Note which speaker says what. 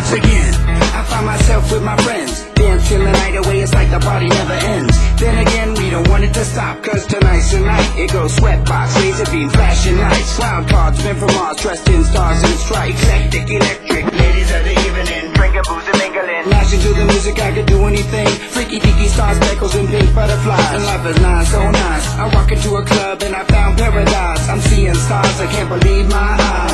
Speaker 1: Once again. I find myself with my friends. Dance till the night away, it's like the party never ends. Then again, we don't want it to stop, cause tonight's the night. It goes sweatbox, laser beam, flashing lights. clown cards, men from Mars, dressed in stars and stripes. Eclectic, electric, ladies of the evening. Drinking booze and mingling. Lashing to the music, I could do anything. And pink butterflies. And life is nice, so nice. I walk into a club and I found paradise. I'm seeing stars, I can't believe my eyes.